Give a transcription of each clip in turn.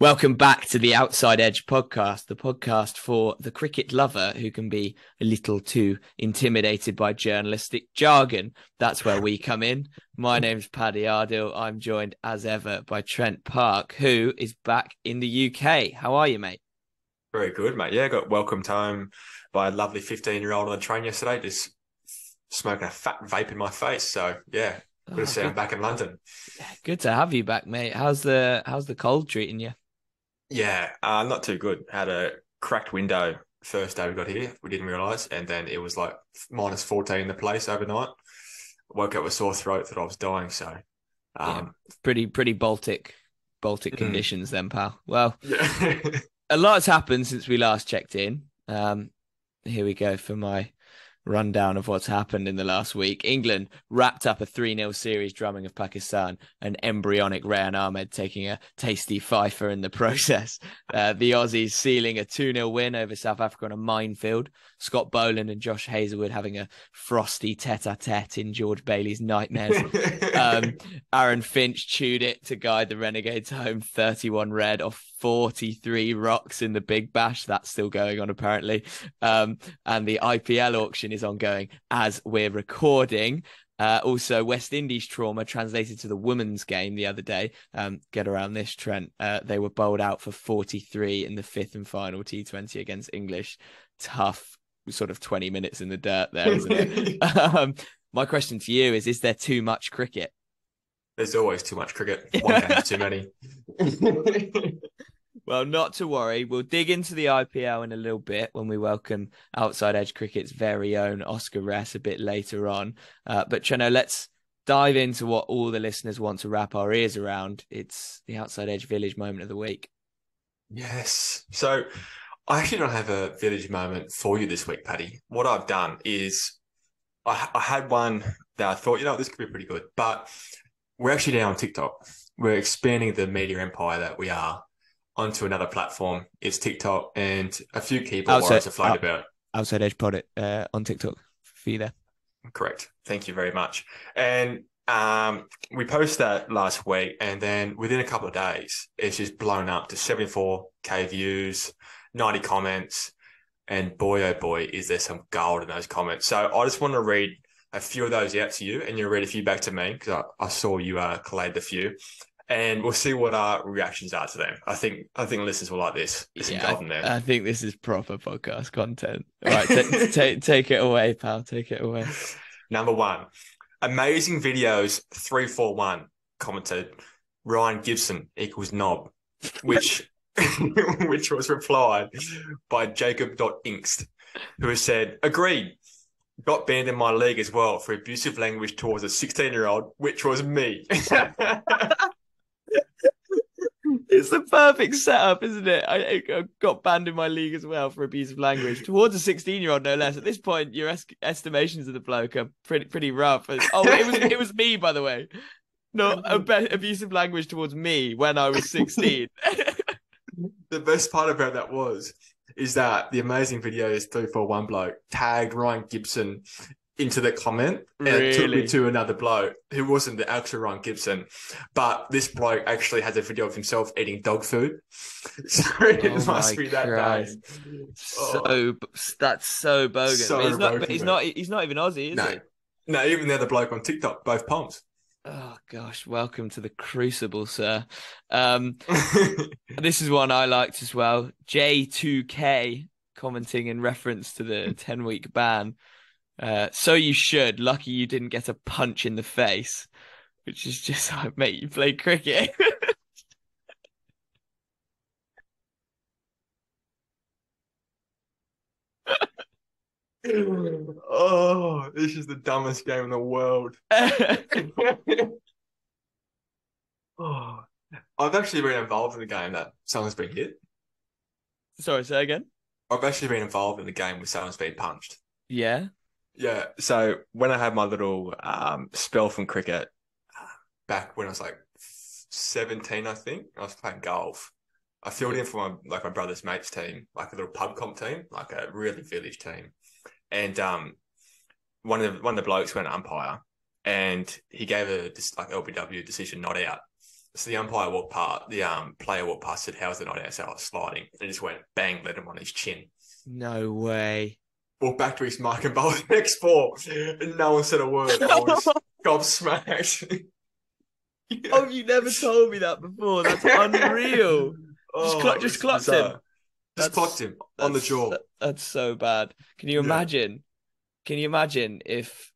Welcome back to the Outside Edge podcast, the podcast for the cricket lover who can be a little too intimidated by journalistic jargon. That's where we come in. My name's Paddy Ardil. I'm joined as ever by Trent Park, who is back in the UK. How are you, mate? Very good, mate. Yeah, got welcomed home by a lovely 15 year old on the train yesterday, just smoking a fat vape in my face. So, yeah, good oh, to ah, see good. I'm back in London. Good to have you back, mate. How's the how's the cold treating you? Yeah, uh, not too good. Had a cracked window first day we got here. We didn't realise, and then it was like minus fourteen in the place overnight. Woke up with sore throat that I was dying. So, um, yeah, pretty pretty Baltic Baltic mm. conditions then, pal. Well, yeah. a lot's happened since we last checked in. Um, here we go for my rundown of what's happened in the last week. England wrapped up a 3 0 series drumming of Pakistan, and embryonic Rehan Ahmed taking a tasty fifer in the process. Uh, the Aussies sealing a 2 0 win over South Africa on a minefield. Scott Boland and Josh Hazlewood having a frosty tete a tete in George Bailey's nightmares. um, Aaron Finch chewed it to guide the Renegades home 31 red off 43 rocks in the Big Bash. That's still going on, apparently. Um, and the IPL auction is ongoing as we're recording. Uh, also, West Indies trauma translated to the women's game the other day. Um, get around this, Trent. Uh, they were bowled out for 43 in the fifth and final T20 against English. Tough, sort of 20 minutes in the dirt there, isn't it? um, my question to you is Is there too much cricket? There's always too much cricket. One game's too many. well, not to worry. We'll dig into the IPL in a little bit when we welcome Outside Edge Cricket's very own Oscar Ress a bit later on. Uh, but Cheno, let's dive into what all the listeners want to wrap our ears around. It's the Outside Edge Village moment of the week. Yes. So I actually don't have a village moment for you this week, Paddy. What I've done is I, I had one that I thought, you know, this could be pretty good, but we're actually now on TikTok. We're expanding the media empire that we are onto another platform. It's TikTok and a few keyboard outside, float out, about. Outside Edge Product uh, on TikTok for you there. Correct. Thank you very much. And um, we posted that last week, and then within a couple of days, it's just blown up to 74k views, 90 comments, and boy oh boy, is there some gold in those comments. So I just want to read a few of those out to you, and you'll read a few back to me because I, I, saw you uh, collate a few, and we'll see what our reactions are to them. I think I think listeners will like this. Yeah, I, there. I think this is proper podcast content. All right, t- t- take it away, pal. Take it away. Number one, amazing videos. Three four one commented. Ryan Gibson equals knob, which which was replied by Jacob.ingst, who has said, agreed, got banned in my league as well for abusive language towards a 16 year old, which was me. it's the perfect setup, isn't it? I, I, uh, got banned in my league as well for abusive language towards a 16 year old, no less. At this point, your es- estimations of the bloke are pretty pretty rough. Oh, it was it was me, by the way. No, abusive language towards me when I was 16. the best part about that was is that the amazing video is three four one bloke tagged Ryan Gibson into the comment and really? took me to another bloke who wasn't the actual Ryan Gibson, but this bloke actually has a video of himself eating dog food. So it oh must be that Christ. day. So oh. that's so bogus. So he's, not, he's not. He's not even Aussie, is no. he? No, even the other bloke on TikTok, both palms. Oh gosh, welcome to the crucible, sir. Um, this is one I liked as well. J2K commenting in reference to the 10 week ban. Uh, so you should. Lucky you didn't get a punch in the face, which is just like, mate, you play cricket. oh, this is the dumbest game in the world. oh, I've actually been involved in a game that someone's been hit. Sorry, say again. I've actually been involved in a game where someone's been punched. Yeah. Yeah. So when I had my little um, spell from cricket back when I was like 17, I think, I was playing golf. I filled in for my like my brother's mates team, like a little pub comp team, like a really village team and um, one of the one of the blokes went umpire, and he gave a like LBW decision not out, so the umpire walked past, the um player walked past, said, "How's the not out?" So I was sliding, and just went bang, let him on his chin. No way. Walked back to his mark and bowled the next ball, and no one said a word. I was gobsmacked. yeah. Oh, you never told me that before. That's unreal. oh, just, cl- just clocked bizarre. him. Just clocked him on the jaw. That's so bad. Can you imagine? Yeah. Can you imagine if,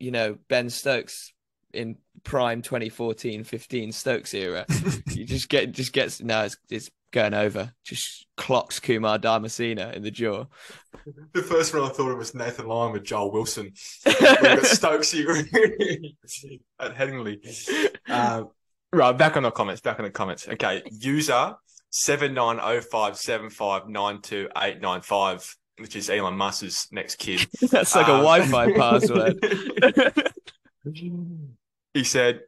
you know, Ben Stokes in prime 2014 15 Stokes era. you just get just gets no, it's, it's going over. Just clocks Kumar Dharmasena in the jaw. The first one I thought it was Nathan Lyon with Joel Wilson. Stokes here at Headingley. Um, right, back on the comments. Back on the comments. Okay, user seven nine oh five seven five nine two eight nine five, which is Elon Musk's next kid. That's like um, a Wi-Fi password. He said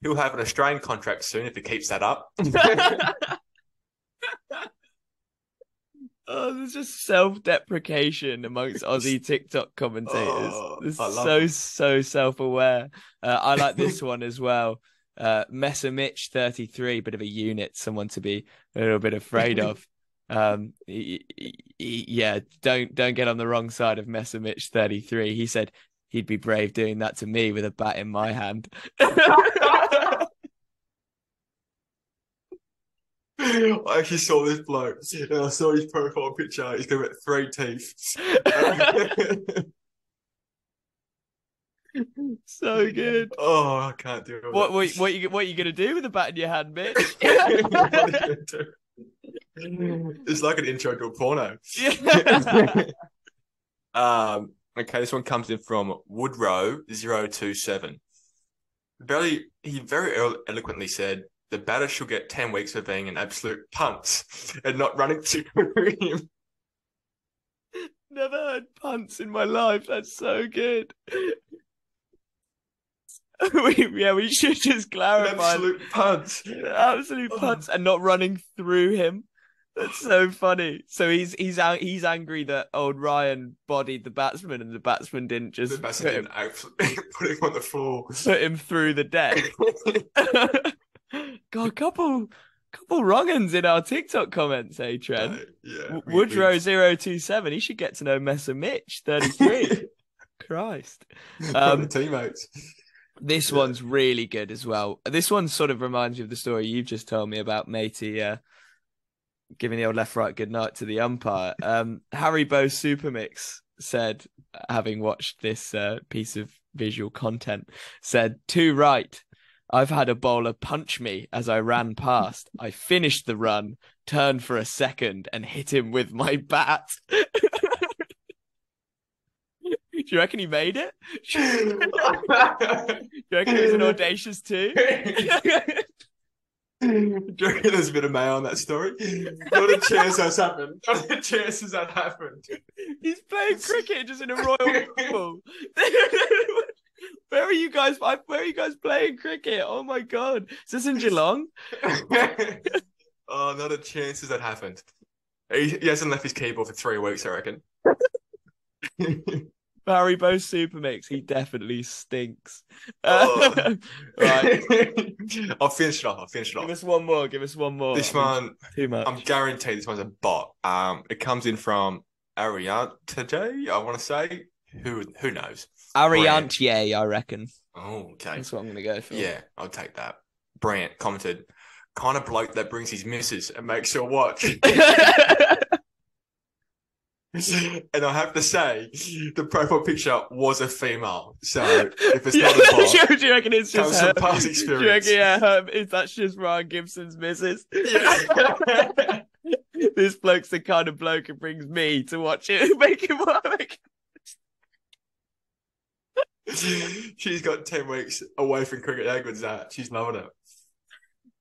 he'll have an Australian contract soon if he keeps that up. Oh, there's just self-deprecation amongst Aussie TikTok commentators. Oh, so it. so self-aware. Uh, I like this one as well. Uh, Messer Mitch 33, bit of a unit, someone to be a little bit afraid of. Um, he, he, yeah, don't don't get on the wrong side of Messer Mitch 33. He said he'd be brave doing that to me with a bat in my hand. I actually saw this bloke and I saw his profile picture. He's got three teeth. so good. Oh, I can't do it. What what what you what you gonna do with the bat in your hand, bitch? it's like an intro to a porno. um, Okay, this one comes in from Woodrow027. Very, he very eloquently said, the batter should get 10 weeks for being an absolute punt and not running to him. Never heard punts in my life. That's so good. we, yeah, we should just clarify. An absolute punt. Absolute oh. punts and not running through him. That's so funny. So he's he's he's angry that old Ryan bodied the batsman and the batsman didn't just the batsman didn't him, put him on the floor, put him through the deck. Got a couple couple wrong uns in our TikTok comments, eh, Trent? Uh, yeah. Woodrow 027, he should get to know Messer Mitch 33. Christ. Um, teammates. This yeah. one's really good as well. This one sort of reminds me of the story you've just told me about Matey uh, giving the old left right good night to the umpire. Um, Harry Bow Supermix said, having watched this uh, piece of visual content, said, "Too right. I've had a bowler punch me as I ran past. I finished the run, turned for a second, and hit him with my bat." Do you reckon he made it? Do you reckon he was an audacious too? Do you reckon there's a bit of mail on that story? Not a chance that's happened. Not a chance has that happened. He's playing cricket just in a royal pool. Where are you guys? Where are you guys playing cricket? Oh my god! Is this in Geelong? oh, not a chance has that happened. He, he hasn't left his keyboard for three weeks, I reckon. Barry Bow Supermix, he definitely stinks. Oh. right. I'll finish it off. I'll finish it off. Give us one more. Give us one more. This one, too much. I'm guaranteed this one's a bot. Um, it comes in from Ariante, I want to say. Who who knows? Ariante, yeah, I reckon. Oh, okay. That's what I'm going to go for. Yeah, I'll take that. Brant commented, kind of bloke that brings his missus and makes her watch. and I have to say, the profile picture was a female. So if it's not a bot, do you reckon it's just her? past experience? Do you reckon, yeah, her, is that just Ryan Gibson's missus? Yeah. this bloke's the kind of bloke who brings me to watch it, make him work. She's got ten weeks away from cricket. Good's that? She's loving it.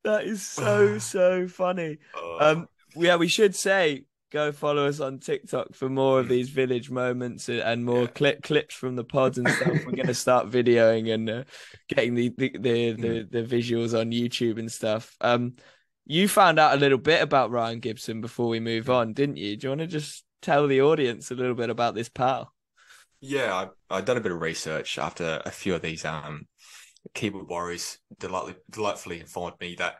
That is so so funny. Oh. Um, yeah, we should say go follow us on TikTok for more of these village moments and more yeah. clip clips from the pods and stuff. We're going to start videoing and uh, getting the the, the the, the visuals on YouTube and stuff. Um, you found out a little bit about Ryan Gibson before we move on, didn't you? Do you want to just tell the audience a little bit about this pal? Yeah, I I done a bit of research after a few of these um keyboard warriors delightfully, delightfully informed me that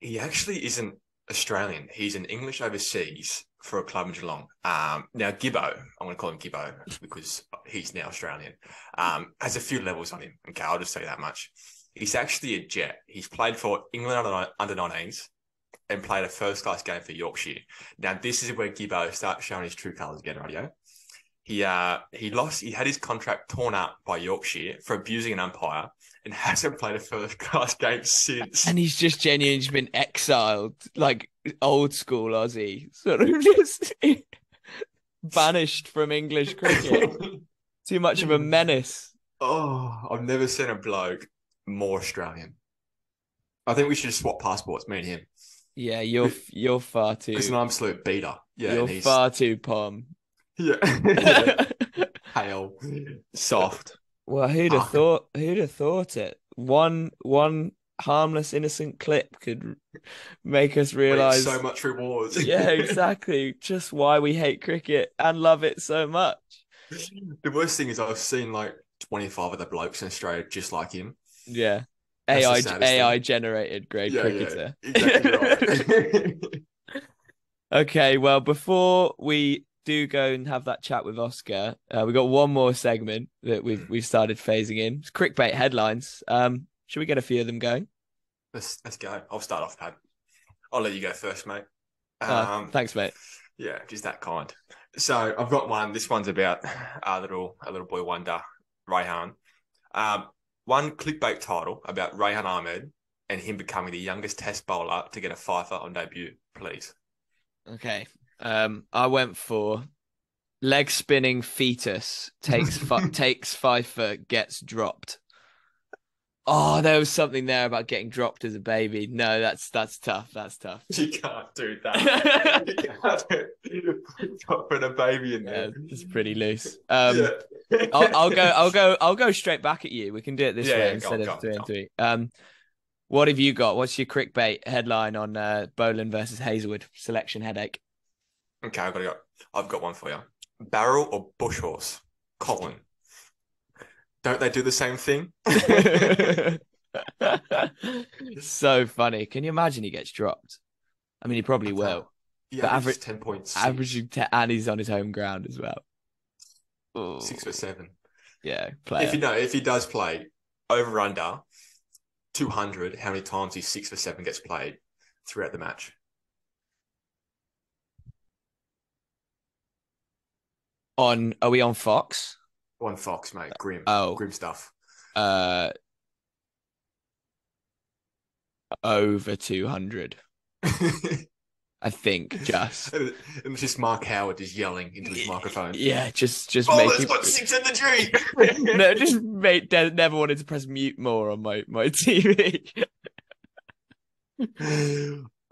he actually isn't Australian. He's an English overseas for a club in Geelong. Um, now, Gibbo, I'm going to call him Gibbo because he's now Australian, um, has a few levels on him. Okay, I'll just say that much. He's actually a jet. He's played for England under, under 19s and played a first class game for Yorkshire. Now, this is where Gibbo starts showing his true colours again, radio. He uh he lost he had his contract torn up by Yorkshire for abusing an umpire and hasn't played a first class game since. And he's just genuinely been exiled, like old school Aussie, sort of just banished from English cricket. Too much of a menace. Oh, I've never seen a bloke more Australian. I think we should swap passports, me and him. Yeah, you're you're far too. He's an absolute beater. Yeah, you're far too palm. Yeah. Hail. Soft. Well, who'd have thought? Who'd have thought it? One one harmless, innocent clip could make us realize so much rewards. yeah, exactly. Just why we hate cricket and love it so much. The worst thing is I've seen like twenty five of the blokes in Australia just like him. Yeah. That's AI AI thing. generated great yeah, cricketer. Yeah, exactly right. okay, well, before we do go and have that chat with Oscar, uh, we got one more segment that we've we've started phasing in. It's clickbait headlines. Um, should we get a few of them going? Let's let's go. I'll start off, Pat. I'll let you go first, mate. Uh, um, thanks, mate. Yeah, just that kind. So I've got one. This one's about a little a little boy wonder, Rehan. Um, one clickbait title about Rehan Ahmed and him becoming the youngest Test bowler to get a fifer on debut, please. Okay, um, I went for leg spinning fetus takes fu- takes fifer gets dropped. Oh, there was something there about getting dropped as a baby. No, that's that's tough. That's tough. You can't do that. you can't dropping a baby in there. Yeah, it's pretty loose. Um, yeah. I'll, I'll, go. I'll go. I'll go straight back at you. We can do it this yeah, way instead on, of three and three. Um, what have you got? What's your clickbait headline on uh, Boland versus Hazlewood selection headache? Okay, I've got, go. I've got one for you. Barrel or bush horse? Colin. Don't they do the same thing? so funny. Can you imagine he gets dropped? I mean, he probably will. Yeah, average ten points, averaging ten, and he's on his home ground as well. Ooh. Six or seven. Yeah, player. If you know, if he does play over under two hundred, how many times he six for seven gets played throughout the match? On are we on Fox? On Fox, mate. Grim. Oh, grim stuff. Uh, over two hundred. I think just just Mark Howard just yelling into his microphone. Yeah, just just oh, making got six in the dream. no, just made never wanted to press mute more on my my TV.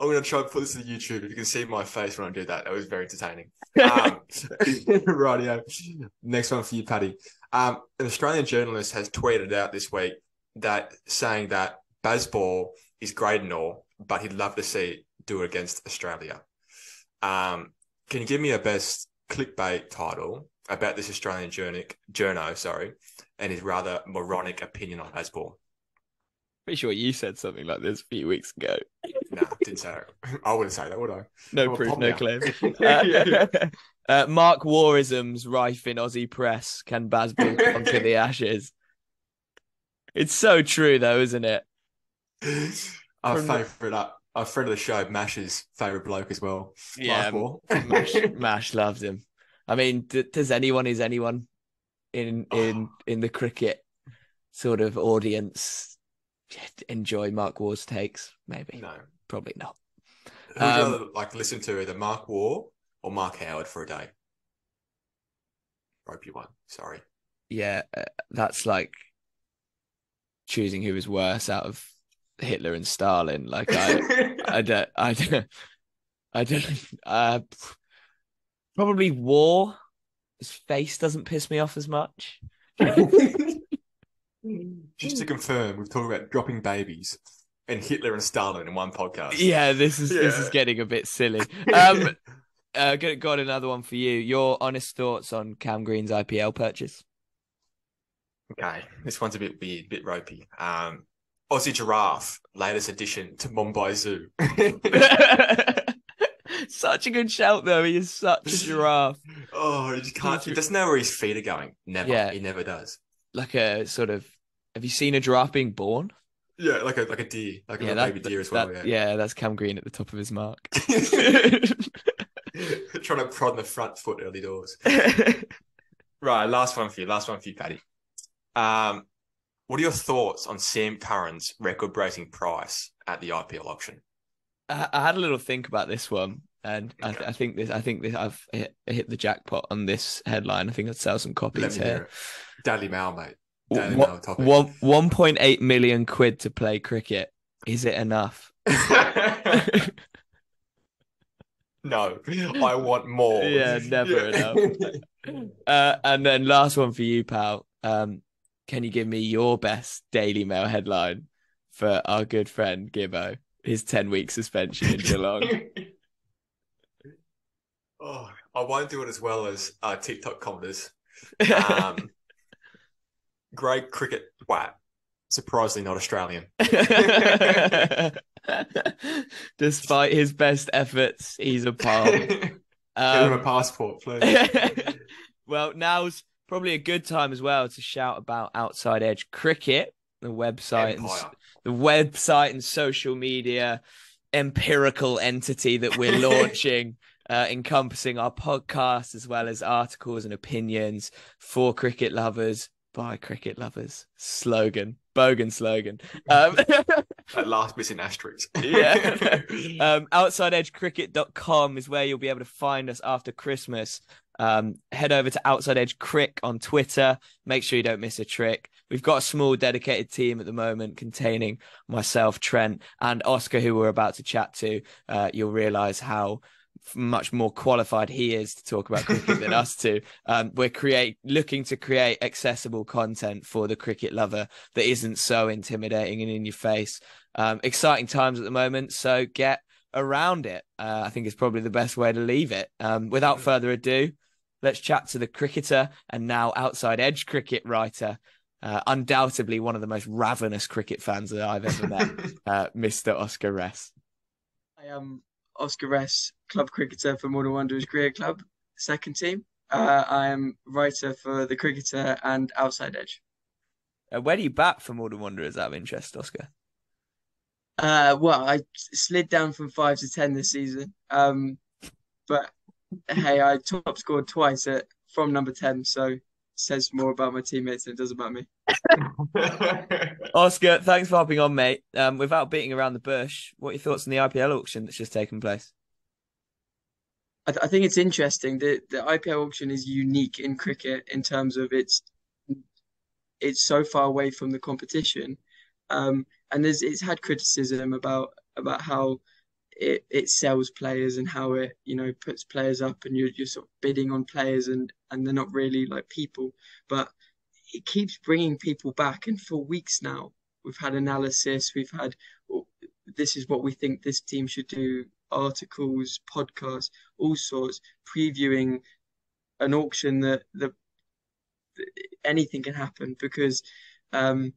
I'm going to try and put this to YouTube. If you can see my face when I do that, that was very entertaining. Um, rightio. Next one for you, Paddy. Um, an Australian journalist has tweeted out this week that saying that Bazball is great and all, but he'd love to see do it against Australia. Um, can you give me a best clickbait title about this Australian journo, journo sorry, and his rather moronic opinion on Bazball? Pretty sure you said something like this a few weeks ago. nah, didn't say that. I wouldn't say that, would I? No proof, no claim. uh, uh, Mark Waughisms rife in Aussie press. Can Bazball onto the ashes? It's so true, though, isn't it? Our favourite, uh, our friend of the show, Mash's favourite bloke as well. Yeah, Mash, Mash loves him. I mean, d- does anyone is anyone in in oh. in the cricket sort of audience enjoy Mark Waugh's takes? Maybe. No. Probably not. Who would um, you like listen to either Mark Waugh or Mark Howard for a day? Rope you one. Sorry. Yeah, uh, that's like choosing who is worse out of Hitler and Stalin. Like I, I don't, I don't, I don't. Uh, probably Waugh. His face doesn't piss me off as much. Just to confirm, we've talked about dropping babies and Hitler and Stalin in one podcast. Yeah, this is yeah. this is getting a bit silly. Um, uh, got another one for you. Your honest thoughts on Cam Green's IPL purchase? Okay, this one's a bit weird, a bit ropey. Um, Aussie Giraffe, latest addition to Mumbai Zoo. such a good shout, though. He is such a giraffe. oh, he just can't. He doesn't know where his feet are going. Never. Yeah. He never does. Like a sort of. Have you seen a giraffe being born? Yeah, like a like a deer, like yeah, a that, baby deer as well. That, yeah. yeah, that's Cam Green at the top of his mark. Trying to prod the front foot early doors. right, last one for you. Last one for you, Paddy. Um, what are your thoughts on Sam Curran's record-breaking price at the IPL auction? I, I had a little think about this one, and okay. I, I, think this. I think this. I've hit, hit, the jackpot on this headline. I think I'd sell some copies here. Daily Mail, mate. One, One one point eight million quid to play cricket. Is it enough? no, I want more. Yeah, never yeah. enough. Uh, and then last one for you, pal. Um, can you give me your best Daily Mail headline for our good friend Gibbo? His 10 week suspension in Geelong. oh, I won't do it as well as uh, TikTok commenters. Um, great cricket twat. Surprisingly not Australian. Despite his best efforts, he's a palm. Um, Give him a passport, please. well, now's probably a good time as well to shout about Outside Edge Cricket, the website, and, the website and social media empirical entity that we're launching. Uh, encompassing our podcast as well as articles and opinions for cricket lovers by cricket lovers. Slogan, bogan slogan. Um, that last missing asterisk. yeah. Um, OutsideEdgeCricket.com is where you'll be able to find us after Christmas. Um, head over to Outside Edge Crick on Twitter. Make sure you don't miss a trick. We've got a small dedicated team at the moment containing myself, Trent, and Oscar, who we're about to chat to. Uh, you'll realize how much more qualified he is to talk about cricket than us two. Um, we're create looking to create accessible content for the cricket lover that isn't so intimidating and in your face. Um, exciting times at the moment, so get around it. Uh, I think is probably the best way to leave it. Um, without further ado, let's chat to the cricketer and now outside edge cricket writer, uh, undoubtedly one of the most ravenous cricket fans that I've ever met, uh, Mr. Oscar Ress. I am Oscar Ress, club cricketer for Morden Wanderers Cricket Club, second team. Uh, I am writer for the Cricketer and Outside Edge. Uh, where do you bat for Morden Wanderers out of interest, Oscar? Uh, well, I slid down from five to ten this season. Um, but hey, I top scored twice at from number ten, so says more about my teammates than it does about me. Oscar, thanks for hopping on, mate. Um, without beating around the bush, what are your thoughts on the IPL auction that's just taken place? I, th- I think it's interesting. The the IPL auction is unique in cricket in terms of its it's so far away from the competition, um, and there's it's had criticism about about how it, it sells players and how it you know puts players up and you're, you're sort of bidding on players and and they're not really like people. But it keeps bringing people back. And for weeks now we've had analysis. We've had oh, this is what we think this team should do articles podcasts all sorts previewing an auction that the anything can happen because um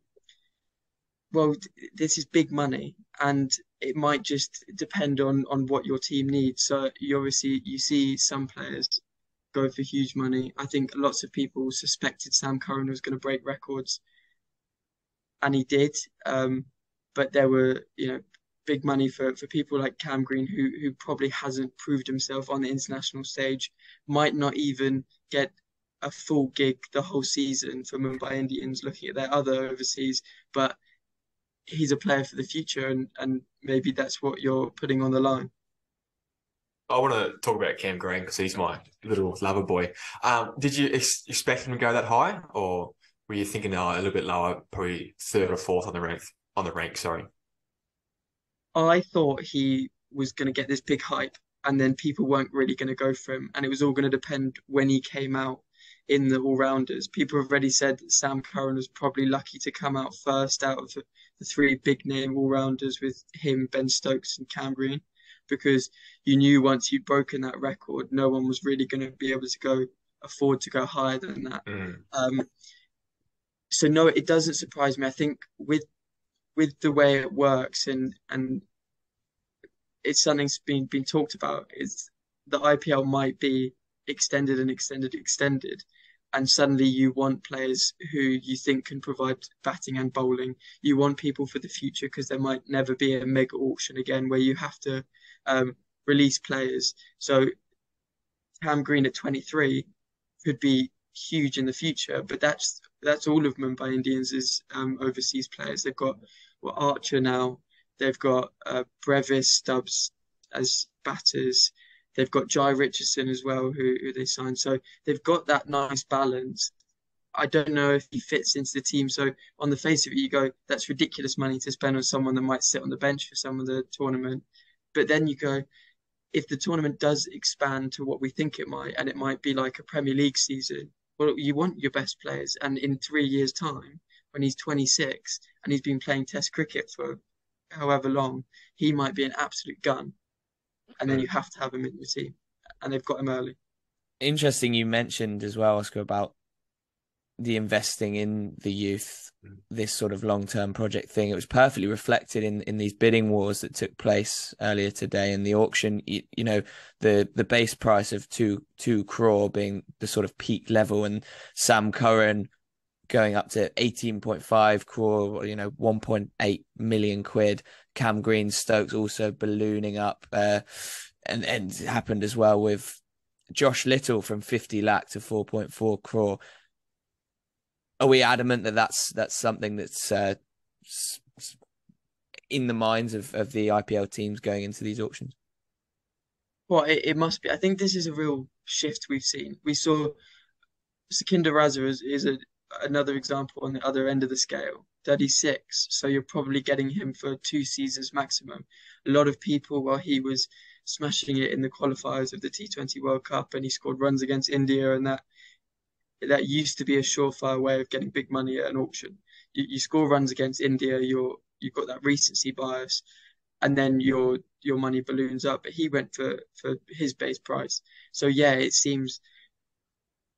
well this is big money. And it might just depend on on what your team needs. So you obviously you see some players go for huge money. I think lots of people suspected Sam Curran was going to break records, and he did. Um, but there were you know big money for, for people like Cam Green who who probably hasn't proved himself on the international stage, might not even get a full gig the whole season for Mumbai Indians looking at their other overseas, but he's a player for the future, and and maybe that's what you're putting on the line. I want to talk about Cam Green because he's my little lover boy. Um, did you ex- expect him to go that high, or were you thinking oh, a little bit lower, probably third or fourth on the rank? On the rank, sorry. I thought he was going to get this big hype, and then people weren't really going to go for him, and it was all going to depend when he came out in the all rounders. People have already said that Sam Curran was probably lucky to come out first out of the three big name all rounders with him, Ben Stokes, and Cam Green, because you knew once you'd broken that record, no one was really going to be able to go afford to go higher than that. Mm. Um, so no, it doesn't surprise me. I think with with the way it works and and it's something's been been talked about is the IPL might be extended and extended, extended, and suddenly you want players who you think can provide batting and bowling. You want people for the future because there might never be a mega auction again where you have to um, release players. So Cam Green at 23 could be huge in the future, but that's that's all of Mumbai Indians is um, overseas players. They've got well, Archer now. They've got uh, Brevis, Stubbs as batters. They've got Jhye Richardson as well, who, who they signed. So they've got that nice balance. I don't know if he fits into the team. So on the face of it, you go, that's ridiculous money to spend on someone that might sit on the bench for some of the tournament. But then you go, if the tournament does expand to what we think it might, and it might be like a Premier League season, well, you want your best players. And in three years' time, when he's 26 and he's been playing Test cricket for however long, he might be an absolute gun and then you have to have him in your team, and they've got him early. Interesting, you mentioned as well, Oscar, about the investing in the youth, this sort of long term project thing. It was perfectly reflected in in these bidding wars that took place earlier today in the auction. You, you know, the the base price of two two crore being the sort of peak level, and Sam Curran going up to 18.5 crore, you know, 1.8 million quid. Cam Green Stokes also ballooning up. Uh, and, and happened as well with Josh Little from 50 lakh to 4.4 crore. Are we adamant that that's that's something that's uh, in the minds of, of the IPL teams going into these auctions? Well, it, it must be. I think this is a real shift we've seen. We saw Sikandar Raza is, is a another example on the other end of the scale. 36 so you're probably getting him for two seasons maximum. A lot of people while he was smashing it in the qualifiers of the T20 World Cup and he scored runs against India and that that used to be a surefire way of getting big money at an auction. You, you score runs against India you're you've got that recency bias and then your your money balloons up. But he went for for his base price. So yeah it seems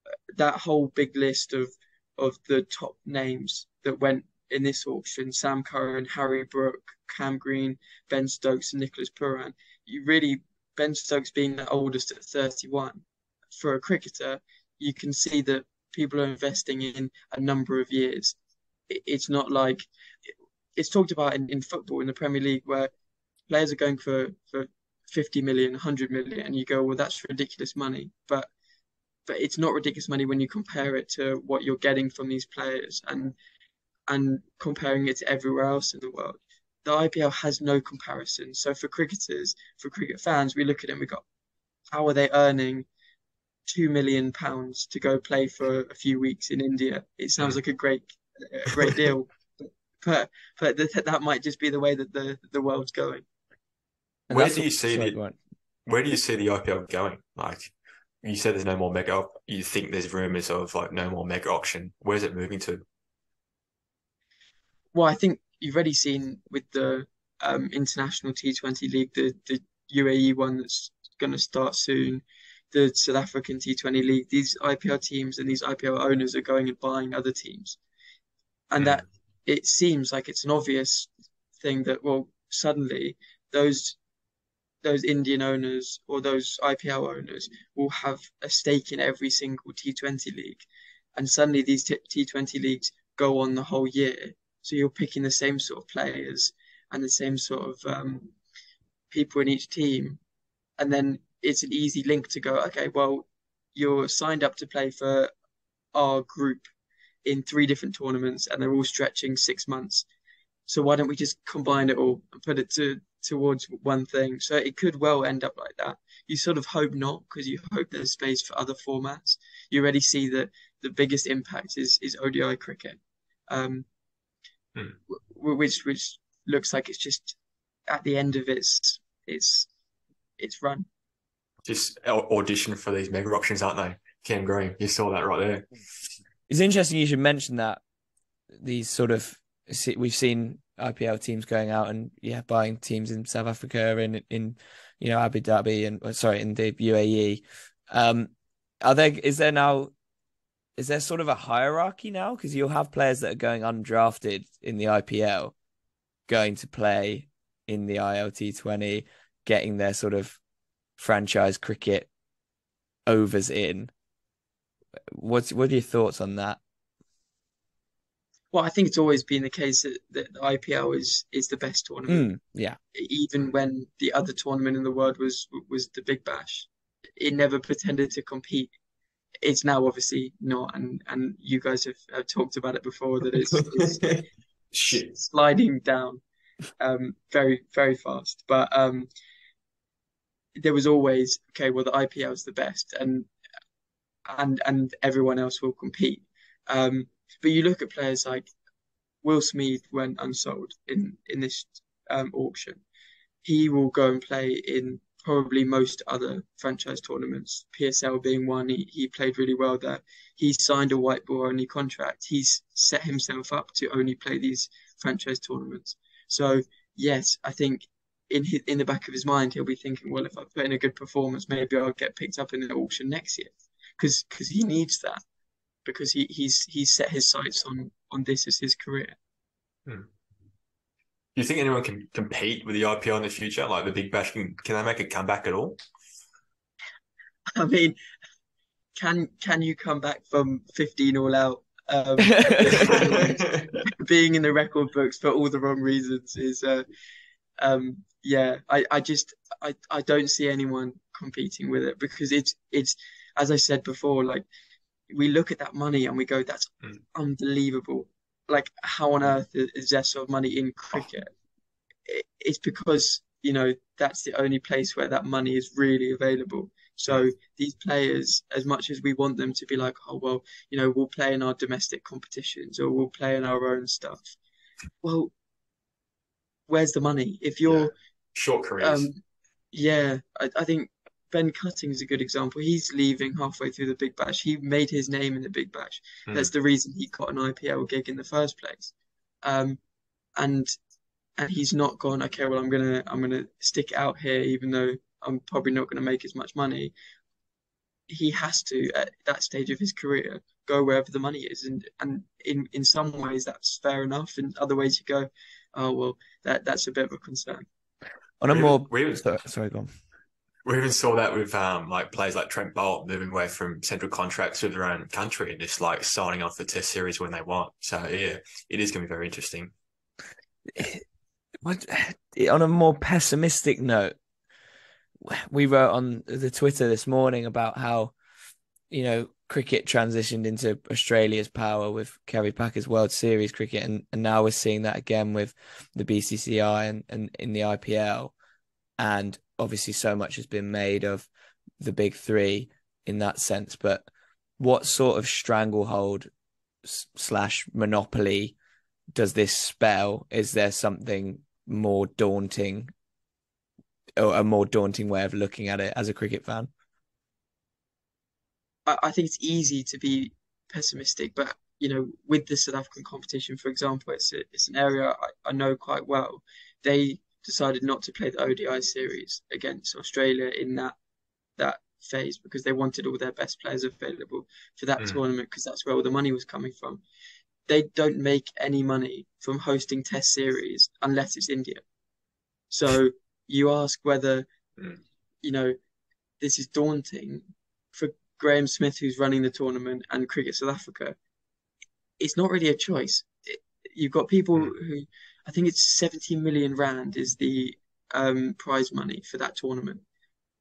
uh, that whole big list of of the top names that went in this auction Sam Curran, Harry Brook, Cam Green, Ben Stokes, and Nicholas Pooran. You really, Ben Stokes being the oldest at 31, for a cricketer, you can see that people are investing in a number of years. It's not like it's talked about in, in football in the Premier League where players are going for, for 50 million, 100 million, and you go, well, that's ridiculous money. But it's not ridiculous money when you compare it to what you're getting from these players and and comparing it to everywhere else in the world. The IPL has no comparison. So for cricketers, for cricket fans, we look at it and we go, how are they earning two million pounds to go play for a few weeks in India? It sounds like a great, a great deal, but but th- that might just be the way that the the world's going. where do you see the where do you see the IPL going? Like you said there's no more mega. You think there's rumors of like no more mega auction. Where's it moving to? Well, I think you've already seen with the um, international T20 league, the the UAE one that's going to start soon, the South African T20 league. These IPL teams and these IPL owners are going and buying other teams, and mm. that it seems like it's an obvious thing that well suddenly those those Indian owners or those IPL owners will have a stake in every single T20 league. And suddenly these T20 leagues go on the whole year. So you're picking the same sort of players and the same sort of um, people in each team. And then it's an easy link to go, okay, well, you're signed up to play for our group in three different tournaments and they're all stretching six months. So why don't we just combine it all and put it to towards one thing. So it could well end up like that. You sort of hope not because you hope there's space for other formats. You already see that the biggest impact is is ODI cricket, um, hmm. which which looks like it's just at the end of its its its run. Just audition for these mega auctions, aren't they? Cam Green, you saw that right there. It's interesting you should mention that. These sort of we've seen IPL teams going out and yeah, buying teams in South Africa and in you know Abu Dhabi and uh, sorry in the UAE. Um, are there is there now is there sort of a hierarchy now? Because you'll have players that are going undrafted in the IPL, going to play in the ILT20, getting their sort of franchise cricket overs in. What's what are your thoughts on that? Well, I think it's always been the case that, that the IPL is is the best tournament. Mm, yeah. Even when the other tournament in the world was was the Big Bash, it never pretended to compete. It's now obviously not, and and you guys have, have talked about it before that it's, it's sliding down um, very very fast. But um, there was always okay. Well, the IPL is the best, and and and everyone else will compete. Um, but you look at players like Will Smeed went unsold in in this um, auction. He will go and play in probably most other franchise tournaments, PSL being one. He, he played really well there. He signed a white ball only contract. He's set himself up to only play these franchise tournaments. So yes, I think in his, in the back of his mind he'll be thinking, well, if I put in a good performance, maybe I'll get picked up in the auction next year, because because he needs that because he, he's he's set his sights on on this as his career. Hmm. Do you think anyone can compete with the IPL in the future? Like the Big Bash, can, can they make a comeback at all? I mean, can can you come back from 15 all out? Um, being in the record books for all the wrong reasons is, uh, um, yeah, I, I just I, I don't see anyone competing with it because it's it's as I said before, like we look at that money and we go, that's mm. unbelievable. Like, how on earth is there sort of money in cricket? It, it's because, you know, that's the only place where that money is really available. So these players, as much as we want them to be like, oh, well, you know, we'll play in our domestic competitions or we'll play in our own stuff. Well, where's the money? If you're yeah. short careers. Um, yeah, I, I think Ben Cutting is a good example. He's leaving halfway through the Big Bash. He made his name in the Big Bash. Mm. That's the reason he got an IPL gig in the first place. Um, and and he's not gone. Okay, well, I'm gonna I'm gonna stick it out here, even though I'm probably not gonna make as much money. He has to at that stage of his career go wherever the money is, and and in in some ways that's fair enough. In other ways, you go, oh well, that that's a bit of a concern. On a more, sorry, sorry, go on we even saw that with um, like players like Trent Boult moving away from central contracts with their own country and just like signing off the Test series when they want. So yeah, it is going to be very interesting. On a more pessimistic note, we wrote on the Twitter this morning about how you know cricket transitioned into Australia's power with Kerry Packer's World Series cricket, and, and now we're seeing that again with the BCCI and, and in the IPL. And obviously so much has been made of the big three in that sense, but what sort of stranglehold slash monopoly does this spell? Is there something more daunting or a more daunting way of looking at it as a cricket fan? I think it's easy to be pessimistic, but you know, with the South African competition, for example, it's a, it's an area I, I know quite well. They decided not to play the ODI series against Australia in that that phase because they wanted all their best players available for that mm. tournament because that's where all the money was coming from. They don't make any money from hosting test series unless it's India. So you ask whether mm. you know this is daunting for Graeme Smith who's running the tournament and Cricket South Africa. It's not really a choice. It, you've got people mm. who I think it's 70 million rand is the um, prize money for that tournament.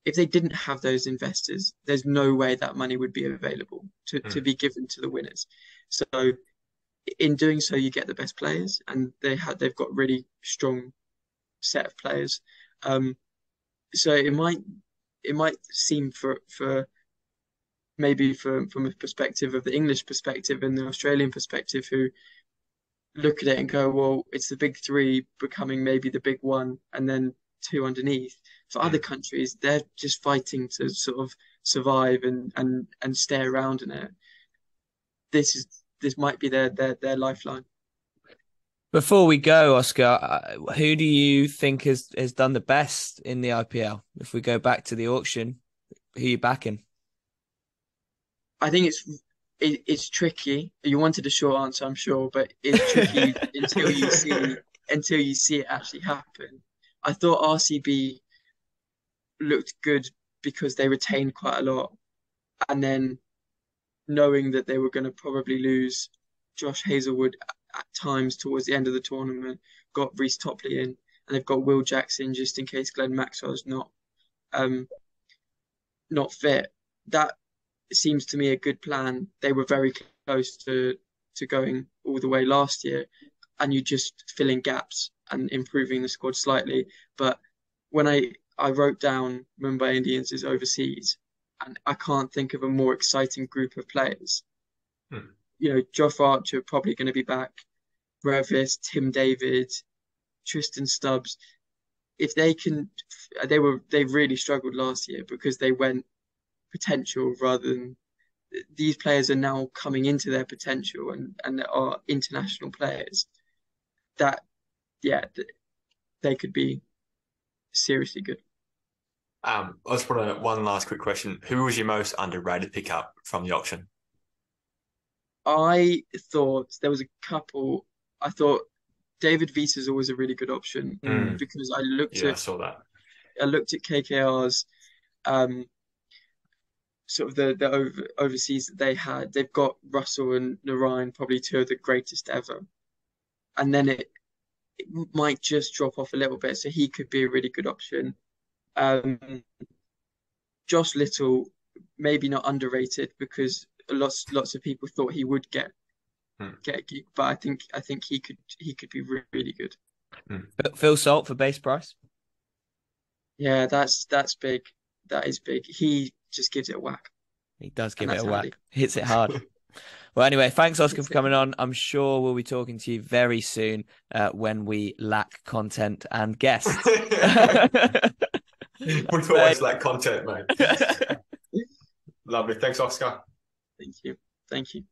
If they didn't have those investors, there's no way that money would be available to, mm. to be given to the winners. So in doing so, you get the best players, and they had they've got really strong set of players. Um, so it might it might seem for for maybe from from a perspective of the English perspective and the Australian perspective, who look at it and go, well, it's the big three becoming maybe the big one and then two underneath. For other countries, they're just fighting to sort of survive and and and stay around in it. This is this might be their their their lifeline. Before we go, Oscar, uh, who do you think has has done the best in the IPL? If we go back to the auction, who are you backing? I think it's it, it's tricky. You wanted a short answer, I'm sure, but it's tricky until you see until you see it actually happen. I thought RCB looked good because they retained quite a lot, and then knowing that they were going to probably lose Josh Hazlewood at times towards the end of the tournament, got Reece Topley in, and they've got Will Jackson just in case Glenn Maxwell's not um not fit. That seems to me a good plan. They were very close to to going all the way last year, and you just filling gaps and improving the squad slightly. But when I I wrote down Mumbai Indians is overseas, and I can't think of a more exciting group of players. Hmm. You know, Jofra Archer probably going to be back, Brevis, Tim David, Tristan Stubbs. If they can, they were they really struggled last year because they went potential rather than these players are now coming into their potential and and are international players. That, yeah, they could be seriously good. Um, I just want to one last quick question: Who was your most underrated pickup from the auction? I thought there was a couple. I thought David Wiese is always a really good option mm. because I looked yeah, at I saw that. I looked at KKR's um, sort of the the over, overseas that they had. They've got Russell and Narayan, probably two of the greatest ever, and then it it might just drop off a little bit, so he could be a really good option. Um, Josh Little, maybe not underrated because lots lots of people thought he would get hmm. get a gig, but I think I think he could he could be really, really good. Hmm. Phil Salt for base price. Yeah, that's that's big. That is big. He just gives it a whack. He does give it a whack. Hits it hard. well, anyway, thanks Oscar for coming on. I'm sure we'll be talking to you very soon uh, when we lack content and guests. we always lack content, mate. Lovely. Thanks, Oscar. Thank you. Thank you.